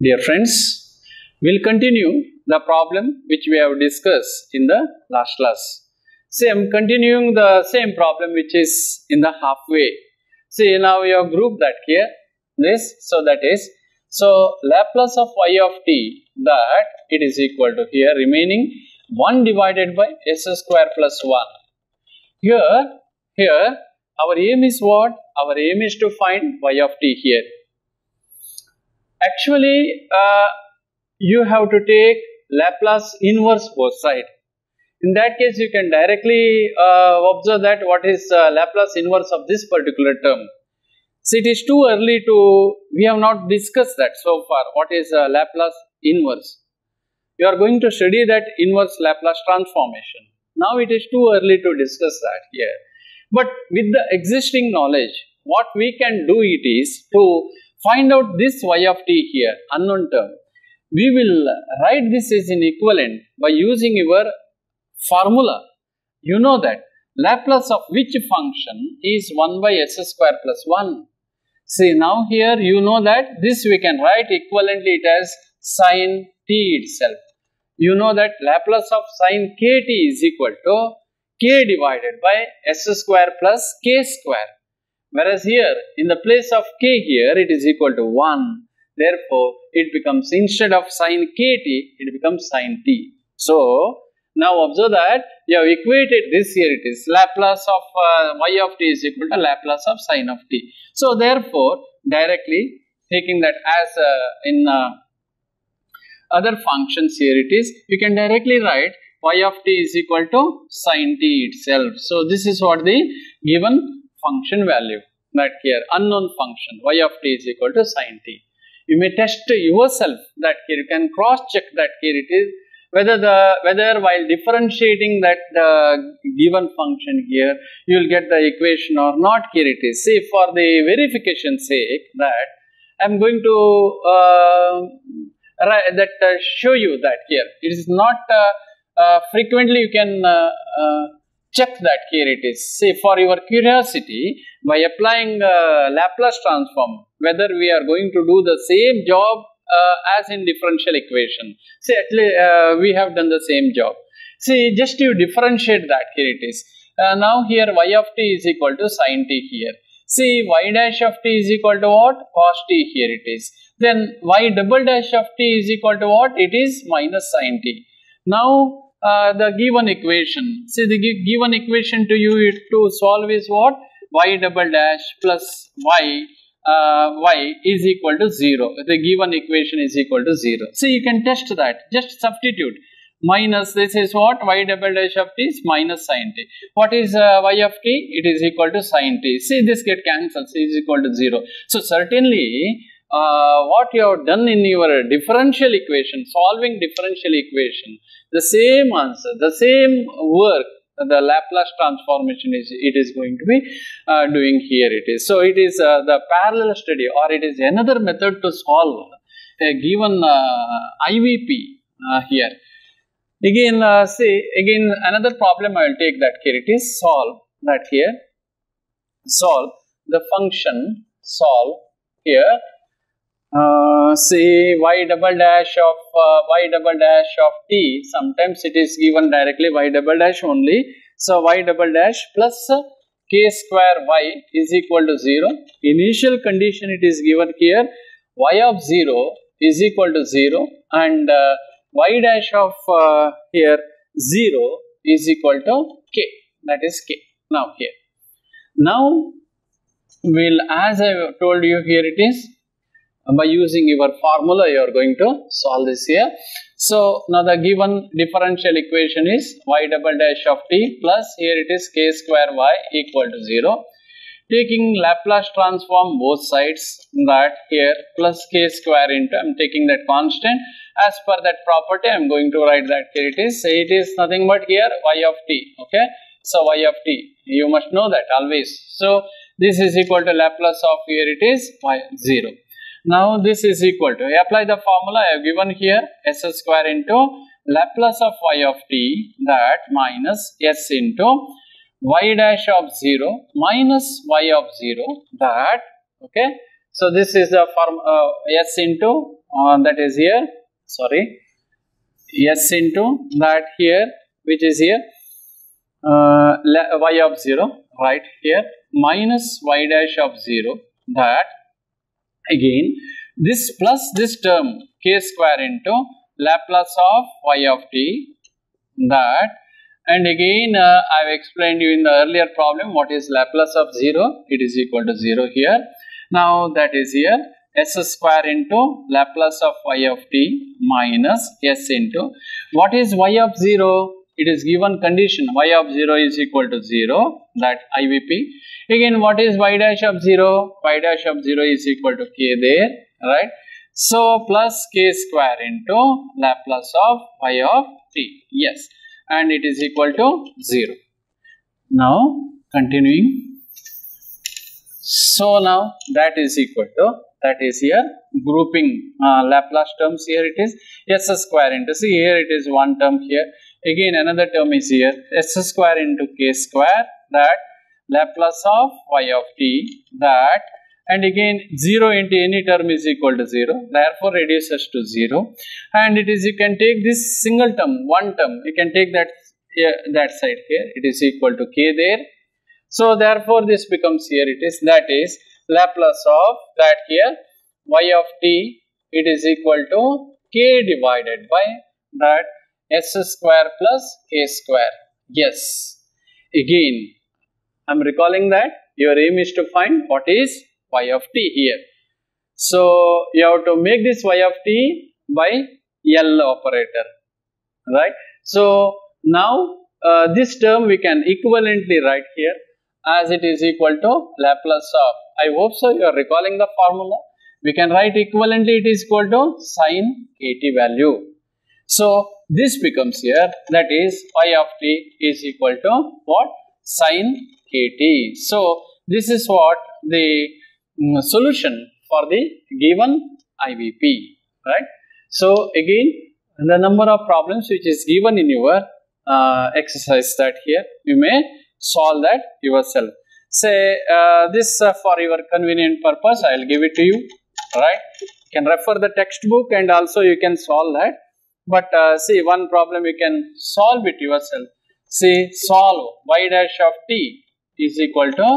Dear friends, we'll continue the problem which we have discussed in the last class. I'm continuing the same problem which is in the halfway. See, now you have grouped that here, this, so that is, so Laplace of y of t, that it is equal to here remaining 1 divided by s square plus 1. Here, here, our aim is what? Our aim is to find y of t here. Actually, uh, you have to take Laplace inverse both side. In that case, you can directly uh, observe that what is uh, Laplace inverse of this particular term. So, it is too early to, we have not discussed that so far, what is uh, Laplace inverse. You are going to study that inverse Laplace transformation. Now, it is too early to discuss that here. But with the existing knowledge, what we can do it is to find out this y of t here, unknown term. We will write this as an equivalent by using your formula. You know that Laplace of which function is 1 by s square plus 1. See now here you know that this we can write equivalently it as sine t itself. You know that Laplace of sine kt is equal to k divided by s square plus k square. Whereas here in the place of k here it is equal to 1. Therefore, it becomes instead of sine kt it becomes sine t. So, now observe that you have equated this here it is Laplace of uh, y of t is equal to Laplace of sine of t. So therefore directly taking that as uh, in uh, other functions here it is you can directly write y of t is equal to sine t itself. So this is what the given function value that here unknown function y of t is equal to sine t. You may test yourself that here you can cross check that here it is whether the whether while differentiating that uh, given function here you will get the equation or not here it is say for the verification sake that I am going to uh, that uh, show you that here it is not frequently you can check that here it is say for your curiosity by applying Laplace transform whether we are going to do the same job uh, as in differential equation. See, at least uh, we have done the same job. See, just you differentiate that here it is. Uh, now here y of t is equal to sine t here. See, y dash of t is equal to what? Cos t here it is. Then y double dash of t is equal to what? It is minus sine t. Now, uh, the given equation. See, the given equation to you to solve is what? y double dash plus y uh, y is equal to 0. The given equation is equal to 0. So, you can test that. Just substitute. Minus this is what? y double dash of t is minus sine t. What is uh, y of t? It is equal to sine t. See this get cancelled. C is equal to 0. So, certainly uh, what you have done in your differential equation, solving differential equation, the same answer, the same work the Laplace transformation is it is going to be uh, doing here it is. So, it is uh, the parallel study or it is another method to solve a given uh, IVP here. Again say again another problem I will take that here it is solve that here solve the function solve here uh, say y double dash of uh, y double dash of t. Sometimes it is given directly y double dash only. So y double dash plus k square y is equal to 0 initial condition it is given here. Y of 0 is equal to 0 and uh, y dash of uh, here 0 is equal to k. That is k. Now here. Now will as I told you here it is by using your formula you are going to solve this here. So, now the given differential equation is y double dash of t plus here it is k square y equal to 0. Taking Laplace transform both sides that here plus k square into I am taking that constant as per that property I am going to write that here it is. It is nothing but here y of t okay. So, y of t you must know that always. So, this is equal to Laplace of here it is y 0. Now this is equal to, apply the formula I have given here s square into Laplace of y of t that minus s into y dash of 0 minus y of 0 that okay. So this is the form uh, s into uh, that is here sorry s into that here which is here uh, y of 0 right here minus y dash of 0 that again this plus this term k square into Laplace of y of t that. And again uh, I have explained you in the earlier problem what is Laplace of 0 it is equal to 0 here. Now that is here. S square into Laplace of y of t minus s into. What is y of 0 it is given condition y of 0 is equal to 0 that IVP again what is y dash of 0 y dash of 0 is equal to k there right? So plus k square into Laplace of y of t. Yes. And it is equal to 0 now continuing. So now that is equal to that is here grouping uh, Laplace terms here it is. S square into see here it is one term here again another term is here. S square into k square that Laplace of y of t that and again 0 into any term is equal to 0 therefore reduces to 0 and it is you can take this single term one term you can take that here that side here it is equal to k there. So therefore this becomes here it is that is Laplace of that here y of t it is equal to k divided by that s square plus a square. Yes. Again, I am recalling that your aim is to find what is y of t here. So you have to make this y of t by L operator, right? So now uh, this term we can equivalently write here as it is equal to Laplace of. I hope so you are recalling the formula. We can write equivalently it is equal to sine kt value. So this becomes here that is y of t is equal to what? Sine kt. So this is what the mm, solution for the given IVP, right? So again the number of problems which is given in your uh, exercise that here you may solve that yourself. Say uh, this uh, for your convenient purpose I will give it to you right. You can refer the textbook and also you can solve that. But uh, see one problem you can solve it yourself. See solve y dash of t is equal to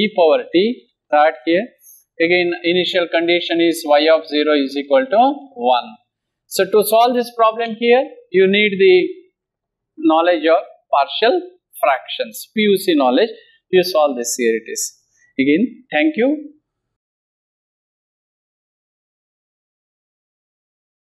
e power t that here again initial condition is y of 0 is equal to 1. So to solve this problem here you need the knowledge of partial fractions PUC knowledge you solve this here it is again thank you